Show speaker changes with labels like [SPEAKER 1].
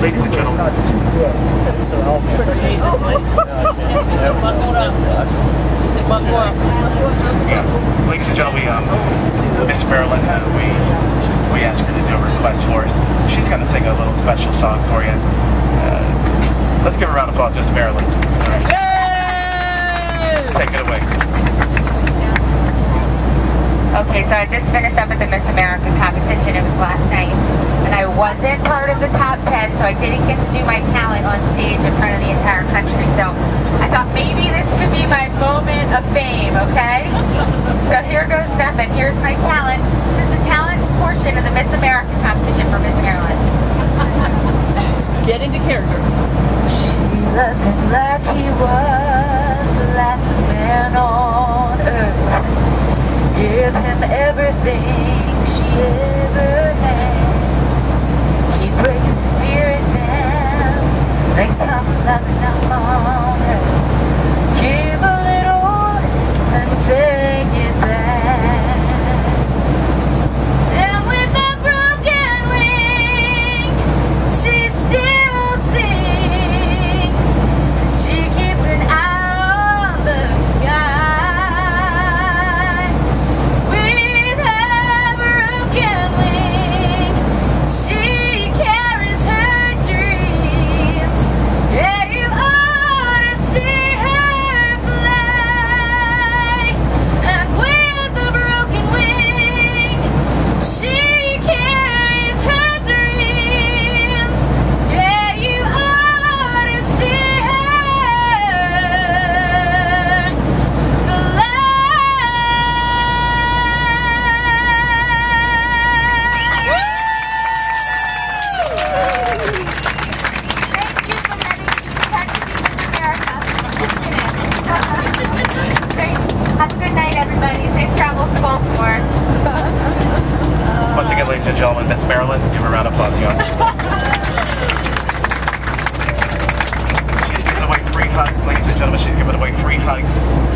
[SPEAKER 1] Ladies and gentlemen, ladies and gentlemen, um, Miss Maryland, uh, we we asked her to do a request for us. She's going to sing a little special song for you. Uh, let's give a round of applause, Miss Maryland. Take it away.
[SPEAKER 2] Okay, so I just finished up at the Miss America competition. It was last night. Wasn't part of the top 10, so I didn't get to do my talent on stage in front of the entire country. So I thought maybe this could be my moment of fame, okay? So here goes nothing. Here's my talent. This is the talent portion of the Miss America competition for Miss Maryland.
[SPEAKER 3] Get into character.
[SPEAKER 2] She him like he was the last man on earth. Give him everything she ever ladies and gentlemen, Miss Maryland. Give her a round of applause, young. she's giving away
[SPEAKER 1] free hugs, ladies and gentlemen. She's giving away free hugs.